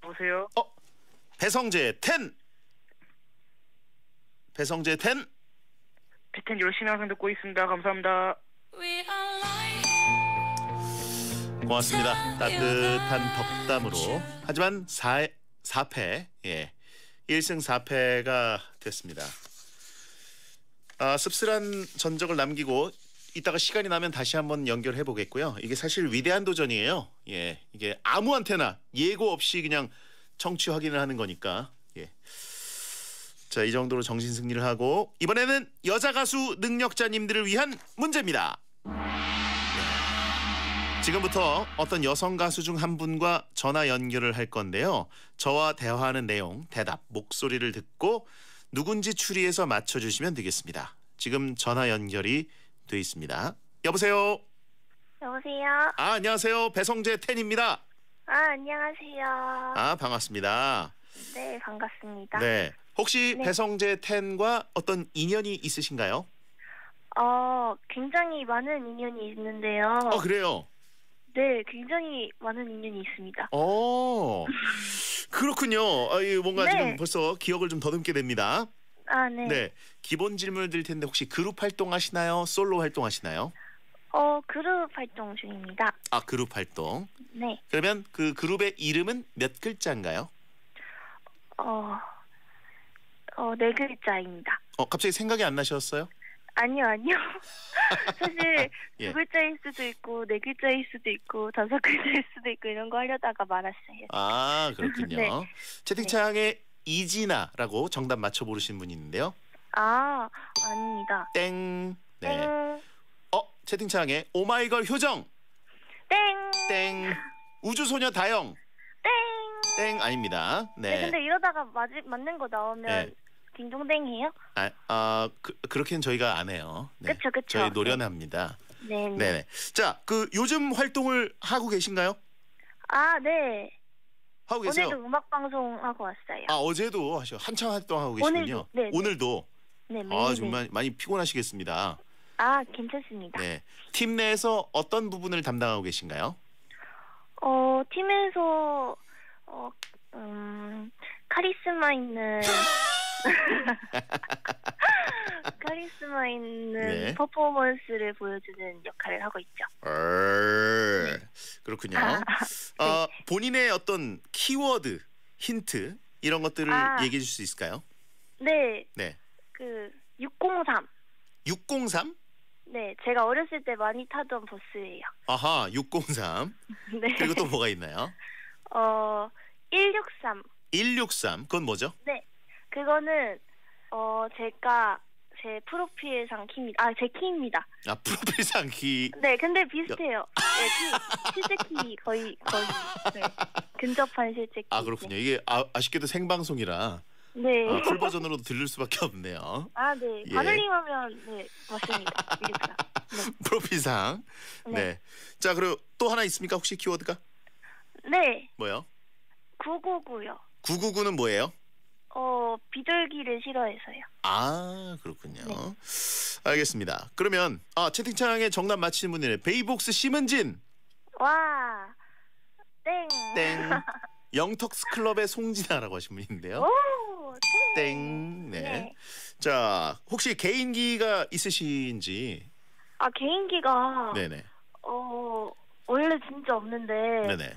보세요. 어 배성재 텐 배성재 텐 패텐 열심히 항상 듣고 있습니다. 감사합니다. 고맙습니다. 따뜻한 덕담으로 하지만 4, 4패 예 1승 4패가 됐습니다. 아, 씁쓸한 전적을 남기고 이따가 시간이 나면 다시 한번 연결해 보겠고요. 이게 사실 위대한 도전이에요. 예, 이게 아무한테나 예고 없이 그냥 청취 확인을 하는 거니까. 예. 자, 이 정도로 정신 승리를 하고 이번에는 여자 가수 능력자님들을 위한 문제입니다. 지금부터 어떤 여성 가수 중 한 분과 전화 연결을 할 건데요. 저와 대화하는 내용, 대답, 목소리를 듣고 누군지 추리해서 맞춰주시면 되겠습니다. 지금 전화 연결이 돼 있습니다. 여보세요. 여보세요? 아 안녕하세요. 배성재 텐입니다. 아, 안녕하세요. 아 반갑습니다. 네, 반갑습니다. 네. 혹시 네. 배성재 텐과 어떤 인연이 있으신가요? 어, 굉장히 많은 인연이 있는데요. 어 그래요. 네, 굉장히 많은 인연이 있습니다. 어. 그렇군요. 아, 이 뭔가 네. 지금 벌써 기억을 좀 더듬게 됩니다. 아, 네. 네. 기본 질문을 드릴 텐데 혹시 그룹 활동하시나요? 솔로 활동하시나요? 어, 그룹 활동 중입니다. 아, 그룹 활동. 네. 그러면 그 그룹의 이름은 몇 글자인가요? 어, 어, 네 글자입니다. 어, 갑자기 생각이 안 나셨어요? 아니요, 아니요. 사실 예. 두 글자일 수도 있고 네 글자일 수도 있고 다섯 글자일 수도 있고 이런 거 하려다가 말았어요. 아, 그렇군요. 네. 채팅창에 이진아라고 정답 맞춰 보르신 분이 있는데요. 아, 아닙니다. 땡. 네. 땡. 어, 채팅창에 오마이걸 효정. 땡. 땡. 우주소녀 다영. 땡. 땡 아닙니다. 네. 네. 근데 이러다가 맞, 맞는 거 나오면 네. 딩동댕이에요? 아, 아 그, 그렇게는 저희가 안 해요. 네. 그쵸, 그쵸. 저희 노련합니다. 네. 네. 자, 그 요즘 활동을 하고 계신가요? 아, 네. 하고 계세요? 오늘도 음악 방송 하고 왔어요. 아, 어제도 하셔. 한창 활동하고 계시군요. 오늘도, 네, 네. 오늘도. 네, 매일 아. 정말 많이 피곤하시겠습니다. 아, 괜찮습니다. 네. 팀 내에서 어떤 부분을 담당하고 계신가요? 어, 팀에서 어, 음, 카리스마 있는 카리스마 있는 네. 퍼포먼스를 보여주는 역할을 하고 있죠. 얼, 그렇군요. 아, 어, 본인의 어떤 키워드, 힌트 이런 것들을 아. 얘기해 줄 수 있을까요? 네, 네. 그 603. 603? 네, 제가 어렸을 때 많이 타던 버스예요. 아하, 603. 네. 그리고 또 뭐가 있나요? 어, 163. 163. 그건 뭐죠? 네, 그거는 어 제가 제 프로필상 키입니다. 아, 제 키입니다. 아, 프로필상 키. 네, 근데 비슷해요. 네, 키, 실제 키 거의 거의 네, 근접한 실제 키. 아, 그렇군요. 이게 아, 아쉽게도 생방송이라 네. 아, full 버전으로도 들릴 수밖에 없네요. 아, 네. 예. 반올림하면 네 맞습니다. 이랬어요. 프로필상. 네. 네. 자, 그리고 또 하나 있습니까? 혹시 키워드가? 네, 뭐요? 999요. 999는 뭐예요? 어 비둘기를 싫어해서요. 아 그렇군요. 네. 알겠습니다. 그러면 아 채팅창에 정답 맞히신 분이네. 베이복스 심은진 와, 땡. 땡. 영턱스 클럽의 송진아라고 하신 분인데요. 오, 땡. 땡. 네. 네. 자 혹시 개인기가 있으신지. 아 개인기가 네네. 어 원래 진짜 없는데 네네.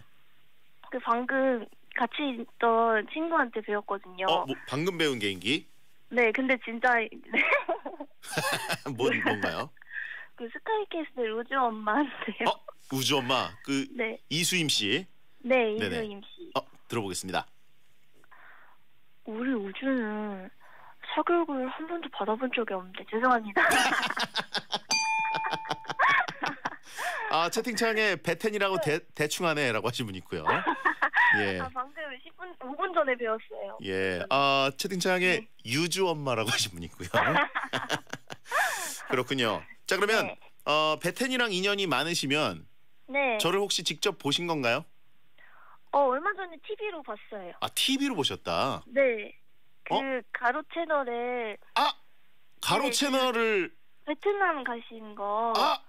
그 방금 같이 있던 친구한테 배웠거든요. 어 뭐, 방금 배운 개인기? 네, 근데 진짜 뭔 뭔가요? 그 스카이캐슬 우주 엄마인데요. 우주 엄마 그 네, 이수임 씨. 네. 이수임 씨. 어 들어보겠습니다. 우리 우주는 사교육을 한 번도 받아본 적이 없는데 죄송합니다. 아 채팅창에 베텐이라고 대, 대충 하네라고 하신 분 있고요. 예. 아 방금 10분 5분 전에 배웠어요. 예. 아, 채팅창에 네. 유주 엄마라고 하신 분 있고요. 그렇군요. 자, 그러면 네. 어, 베텐이랑 인연이 많으시면 네. 저를 혹시 직접 보신 건가요? 어 얼마 전에 TV로 봤어요. 아, TV로 보셨다. 네. 그 어? 가로 채널에 가로 네, 채널을 베트남 가신 거. 아,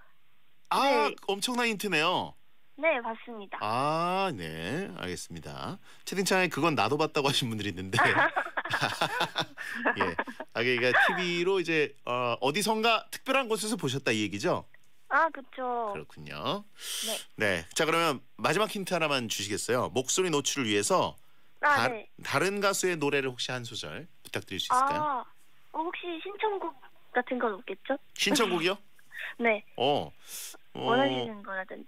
아, 네. 엄청난 힌트네요. 네, 봤습니다. 아, 네. 알겠습니다. 채팅창에 그건 나도 봤다고 하신 분들이 있는데. 예. 아, 그러니까 TV로 이제 어, 어디선가 특별한 곳에서 보셨다 이 얘기죠? 아, 그쵸. 그렇군요. 네. 네. 자, 그러면 마지막 힌트 하나만 주시겠어요? 목소리 노출을 위해서 아, 다, 네. 다른 가수의 노래를 혹시 한 소절 부탁드릴 수 있을까요? 아, 어, 혹시 신청곡 같은 건 없겠죠? 신청곡이요? 네. 어. 어, 원하시는 거라든지.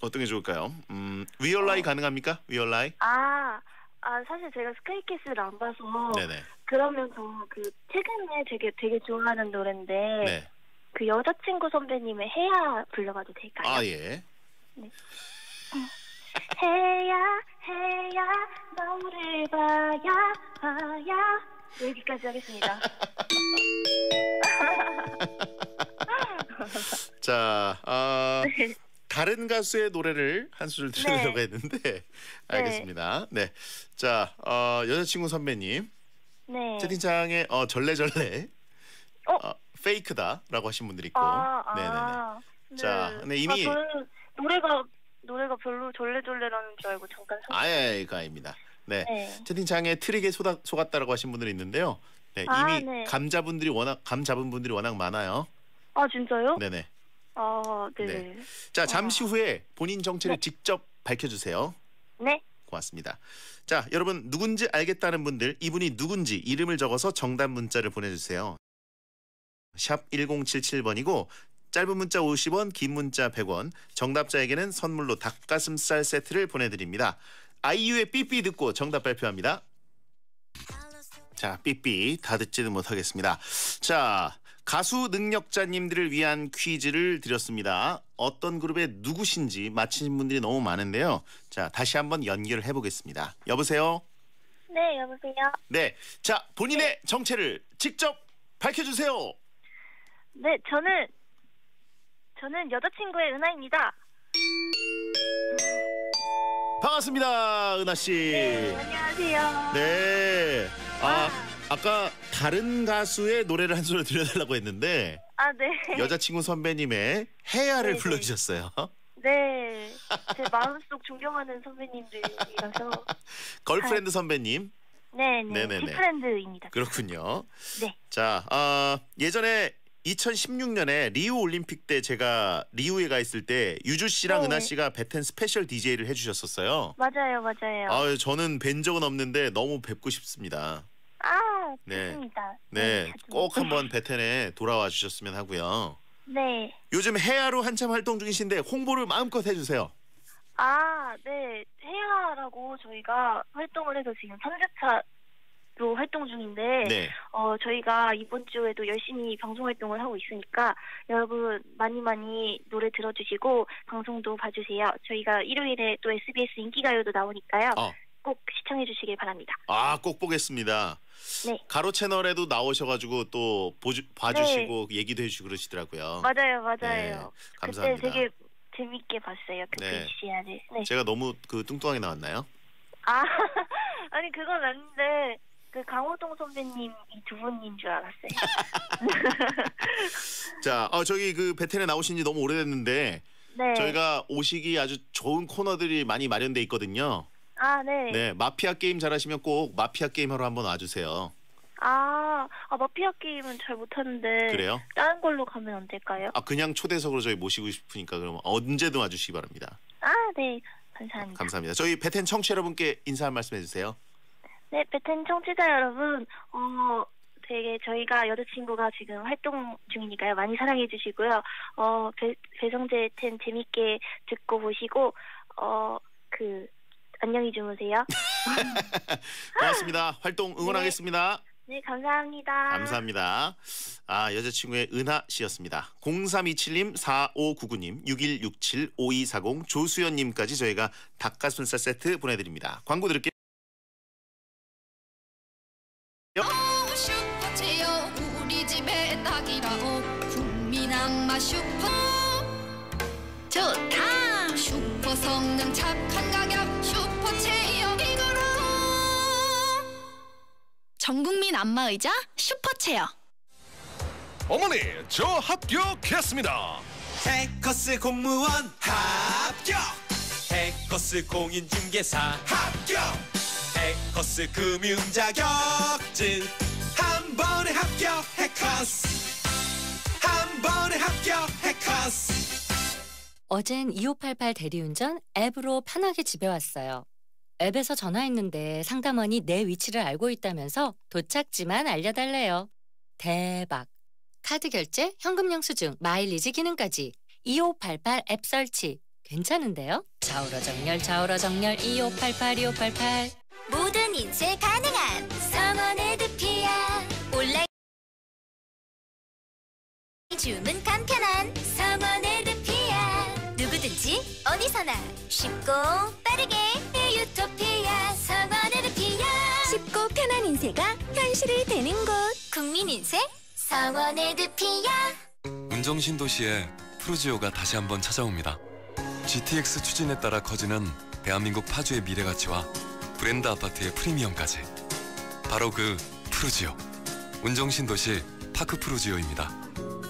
어떤 게 좋을까요? 음, 위얼라이 가능합니까? 위얼라이? 아, 아 사실 제가 스카이캐슬을 안 봐서 네네. 그러면서 그 최근에 되게 되게 좋아하는 노래인데 네. 그 여자친구 선배님의 해야 불러봐도 될까요? 아, 예. 해야 해야 너를 봐야 봐야 여기까지 하겠습니다. 자, 아, 네. 다른 가수의 노래를 한 소절 들으려고 네. 했는데 알겠습니다. 네. 자, 어, 여자친구 선배님 네. 채팅창에 어, 절레절레 어, 페이크다라고 하신 분들이 있고. 아, 네네네. 아. 자, 네. 근데 이미 아, 노래가 노래가 별로 졸래졸래라는 줄 알고 잠깐 속- 아예 아닙니다. 네. 네. 채팅창에 트릭에 속아, 속았다라고 하신 분들이 있는데요. 네, 아, 이미 네. 감 잡은 분들이 워낙 감 잡은 분들이 워낙 많아요. 아 진짜요? 네네. 아 네네. 네. 자 잠시 후에 본인 정체를 직접 밝혀주세요. 네. 고맙습니다. 자 여러분 누군지 알겠다는 분들 이분이 누군지 이름을 적어서 정답 문자를 보내주세요. 샵 1077번이고 짧은 문자 50원, 긴 문자 100원. 정답자에게는 선물로 닭가슴살 세트를 보내드립니다. 아이유의 삐삐 듣고 정답 발표합니다. 자, 삐삐 다 듣지는 못하겠습니다. 자, 가수 능력자님들을 위한 퀴즈를 드렸습니다. 어떤 그룹의 누구신지 맞히신 분들이 너무 많은데요. 자, 다시 한번 연결을 해보겠습니다. 여보세요? 네 여보세요. 네. 자, 본인의 정체를 직접 밝혀주세요. 네 저는 저는 여자친구의 은하입니다. 반갑습니다, 은하 씨. 네, 안녕하세요. 네. 아, 아 까 다른 가수의 노래를 한 소절 들려달라고 했는데 아 네. 여자친구 선배님의 해야를 네, 네. 불러주셨어요. 네. 제 마음속 존경하는 선배님들이라서. 걸프렌드 선배님. 네네. 네네네. GFRIEND입니다. 그렇군요. 네. 자, 어, 예전에 2016년에 리우 올림픽 때 제가 리우에 가 있을 때 유주 씨랑 네. 은하 씨가 베텐 스페셜 DJ를 해주셨었어요. 맞아요, 맞아요. 아, 저는 뵌 적은 없는데 너무 뵙고 싶습니다. 아, 네. 좋습니다. 네, 꼭 한번 베텐에 돌아와 주셨으면 하고요. 네. 요즘 해야로 한참 활동 중이신데 홍보를 마음껏 해주세요. 아, 네. 해야라고 저희가 활동을 해서 지금 3주차로 활동 중인데, 네. 어, 저희가 이번 주에도 열심히 방송 활동을 하고 있으니까, 여러분 많이 많이 노래 들어주시고, 방송도 봐주세요. 저희가 일요일에 또 SBS 인기가요도 나오니까요. 어. 꼭 시청해주시길 바랍니다. 아, 꼭 보겠습니다. 네. 가로 채널에도 나오셔가지고 또 보주, 봐주시고 얘기도 해주시고 그러시더라고요. 맞아요, 맞아요. 네, 감사합니다. 그때 되게 재밌게 봤어요. 그때 네. 시야를. 네. 제가 너무 그 뚱뚱하게 나왔나요? 아, 아니 그건 아닌데 그 강호동 선배님 이 두 분인 줄 알았어요. 자, 어, 저기 그 베텐에 나오신 지 너무 오래됐는데 네. 저희가 오시기 아주 좋은 코너들이 많이 마련돼 있거든요. 아, 네. 네, 마피아 게임 잘하시면 꼭 마피아 게임 하러 한번 와주세요. 아, 아 마피아 게임은 잘 못하는데. 그래요? 다른 걸로 가면 안 될까요? 아, 그냥 초대석으로 저희 모시고 싶으니까 그럼 언제든 와주시기 바랍니다. 아, 네. 감사합니다. 감사합니다. 저희 베텐 청취 자 여러분께 인사 한 말씀 해주세요. 네, 베텐 청취자 여러분, 어, 되게 저희가 여자친구가 지금 활동 중이니까요. 많이 사랑해 주시고요. 어, 배, 배성재 텐 재밌게 듣고 보시고, 어, 그, 안녕히 주무세요. 고맙습니다. 활동 응원하겠습니다. 네, 감사합니다. 감사합니다. 아, 여자친구의 은하 씨였습니다. 0327님, 4599님, 6167, 5240, 조수연님까지 저희가 닭가슴살 세트 보내드립니다. 광고 드릴게요. 슈퍼체요 우리 집에 딱이라고 국민 악마 슈퍼 좋다 전국민 안마의자 슈퍼체요 어머니 저 합격했습니다. 해커스 공무원 합격! 해커스 공인중개사 합격! 해커스 금융자격증 한 번에 합격 해커스! 한 번에 합격 해커스! 어젠 2588 대리운전 앱으로 편하게 집에 왔어요. 앱에서 전화했는데 상담원이 내 위치를 알고 있다면서 도착지만 알려달래요. 대박. 카드 결제, 현금 영수증, 마일리지 기능까지 2588 앱 설치. 괜찮은데요? 좌우로 정렬, 좌우로 정렬 2588 2588 모든 인쇄 가능한 성원 에드피아 온라인 주문 간편한 성원 에드피아 누구든지 어디서나 쉽고 빠르게 인쇄가 현실이 되는 곳. 국민 인쇄? 성원 에드피아 운정신도시에 프루지오가 다시 한번 찾아옵니다. GTX 추진에 따라 커지는 대한민국 파주의 미래 가치와 브랜드 아파트의 프리미엄까지. 바로 그 푸르지오. 운정신도시 파크 푸르지오입니다.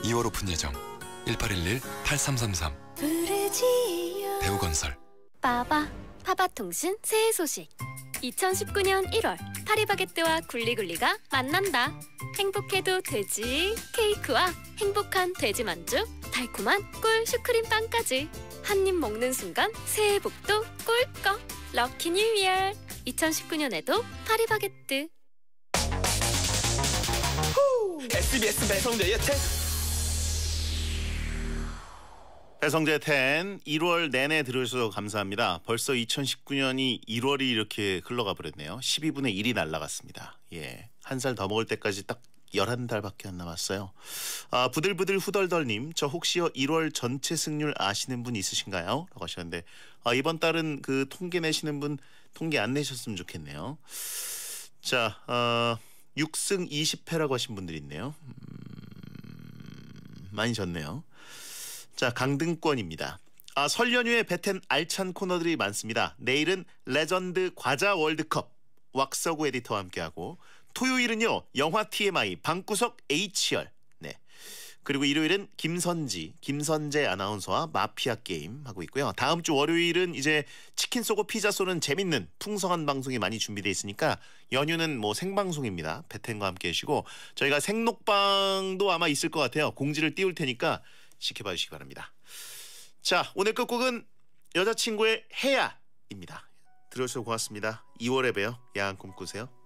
2월 오픈 예정. 1811 8333 푸르지오 대우건설. 빠바. 파바통신 새해 소식 2019년 1월 파리바게뜨와 굴리굴리가 만난다. 행복해도 돼지 케이크와 행복한 돼지 만두 달콤한 꿀 슈크림 빵까지. 한 입 먹는 순간 새해 복도 꿀꺽. Lucky New Year 2019년에도 파리바게뜨 SBS 배성재의 태 배성재 10 1월 내내 들으셔서 감사합니다. 벌써 2019년이 1월이 이렇게 흘러가 버렸네요. 12분의 1이 날라갔습니다. 예. 한 살 더 먹을 때까지 딱 11달밖에 안 남았어요. 아, 부들부들 후덜덜님, 저 혹시요 1월 전체 승률 아시는 분 있으신가요? 라고 하셨는데, 아, 이번 달은 그 통계 내시는 분 통계 안 내셨으면 좋겠네요. 자, 어, 6승 20패라고 하신 분들이 있네요. 음, 많이 졌네요. 자, 강등권입니다. 아, 설 연휴에 배텐 알찬 코너들이 많습니다. 내일은 레전드 과자 월드컵 왁서구 에디터와 함께하고 토요일은요 영화 TMI 방구석 H열 네 그리고 일요일은 김선지 김선재 아나운서와 마피아 게임 하고 있고요. 다음 주 월요일은 이제 치킨 쏘고 피자 쏘는 재밌는 풍성한 방송이 많이 준비되어 있으니까 연휴는 뭐 생방송입니다. 배텐과 함께 하시고 저희가 생록방도 아마 있을 것 같아요. 공지를 띄울 테니까 지켜봐 주시기 바랍니다. 자, 오늘 끝곡은 여자친구의 해야입니다. 들어주셔서 고맙습니다. 2월에 봬요. 야한 꿈 꾸세요.